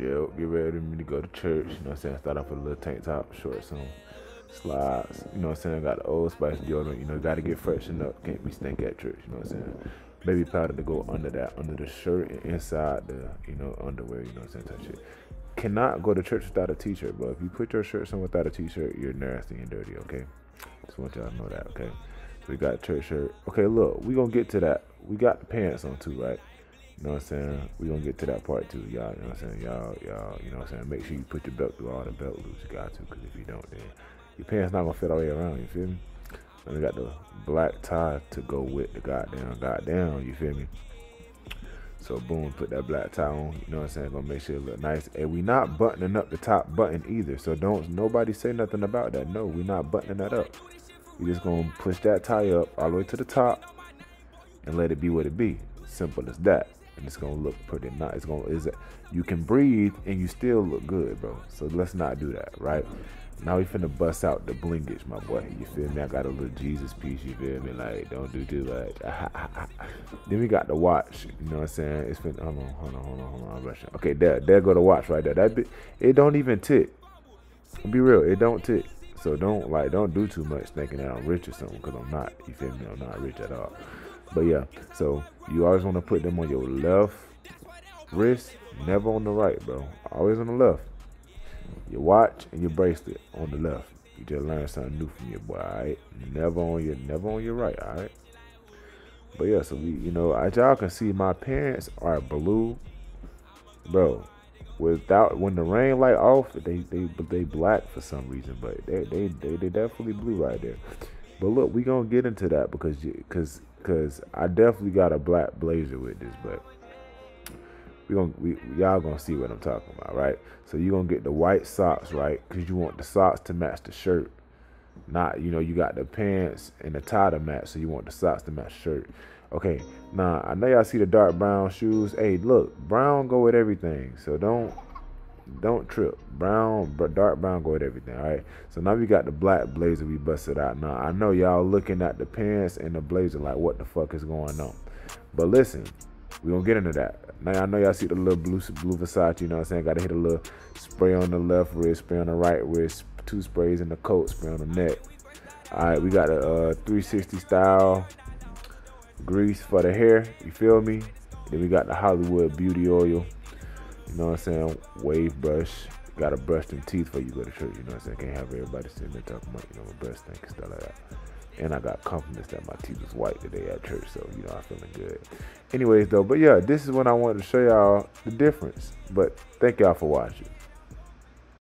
Yeah, get ready for me to go to church. You know what I'm saying? Start off with a little tank top, shorts, some slides. You know what I'm saying? I Got the old spice deodorant. You know, got to get freshened up. Can't be stink at church. You know what I'm saying? Baby powder to go under that, under the shirt and inside the, you know, underwear. You know what I'm saying? Type shit. Cannot go to church without a t-shirt, but if you put your shirt on without a t-shirt, you're nasty and dirty. Okay, just want y'all to know that. Okay, we got church shirt. Okay, look, we gonna get to that. We got the pants on too, right? You know what I'm saying? We're gonna get to that part too, y'all. You know what I'm saying? Y'all, y'all, you know what I'm saying? Make sure you put your belt through all the belt loops you got to, because if you don't, then your pants not gonna fit all the way around. You feel me? And we got the black tie to go with the goddamn, goddamn. You feel me? So boom, put that black tie on. You know what I'm saying? Gonna make sure it look nice. And we not buttoning up the top button either. So don't nobody say nothing about that. No, we not buttoning that up. We just gonna push that tie up all the way to the top and let it be what it be. Simple as that and it's gonna look pretty nice. It's gonna is you can breathe and you still look good, bro. So let's not do that, right? Now we finna bust out the blingage, my boy. You feel me? I got a little Jesus piece. You feel me? Like don't do too much. then we got the watch. You know what I'm saying? It's been hold on, hold on, hold on, hold on. I'm rushing. Okay, there, there go the watch right there. That it don't even tick. Be real, it don't tick. So don't like don't do too much thinking that I'm rich or something because I'm not. You feel me? I'm not rich at all. But yeah, so you always want to put them on your left wrist, never on the right, bro. Always on the left. Your watch and your bracelet on the left. You just learn something new from your boy, alright? Never on your never on your right, alright? But yeah, so we you know, as y'all can see, my parents are blue. Bro, without when the ring light off, they they they black for some reason, but they they they, they definitely blue right there. But look, we gonna get into that because because because I definitely got a black blazer with this, but we gonna we y'all gonna see what I'm talking about, right? So you gonna get the white socks, right? Because you want the socks to match the shirt. Not you know you got the pants and the tie to match, so you want the socks to match shirt. Okay, now I know y'all see the dark brown shoes. Hey, look, brown go with everything, so don't don't trip. Brown, dark brown, go with everything. All right. So now we got the black blazer we busted out. Now I know y'all looking at the pants and the blazer like, what the fuck is going on? But listen, we gonna get into that. Now I know y'all see the little blue blue Versace. You know what I'm saying? Got to hit a little spray on the left wrist, spray on the right wrist, two sprays in the coat, spray on the neck. All right, we got a uh, 360 style grease for the hair. You feel me? Then we got the Hollywood beauty oil. You know what I'm saying? Wave brush. Gotta brush them teeth before you go to church. You know what I'm saying? Can't have everybody sitting there talking about, you know, my breast stink and stuff like that. And I got compliments that my teeth was white today at church, so you know I'm feeling good. Anyways, though, but yeah, this is what I wanted to show y'all the difference. But thank y'all for watching.